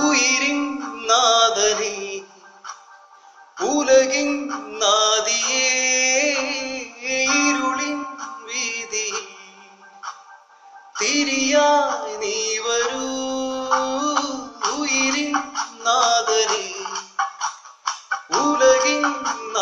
உயிரின் நாதனே உலகின் நாதியே இருளின் வீதி திரியாய் நீ வரൂ உயிரின் நாதனே உலகின் நாதியே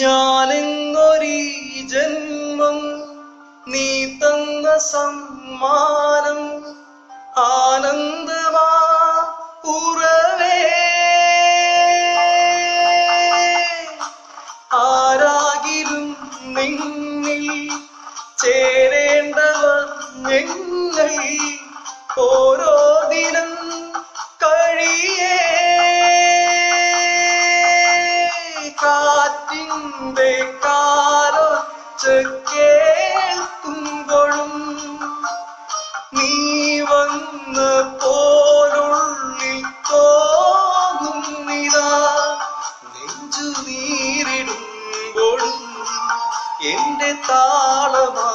ഞാനെങ്ങൊരീ ജന്മം നീ തന്ന സമ്മാനം കാറ്റിന്റെ കാലൊച്ച കേൾക്കുമ്പോഴും നീ വന്ന പോലുള്ളിൽ തോന്നുന്നിതാ. നെഞ്ചു നീരിടുമ്പോഴും എന്റെ താളമായി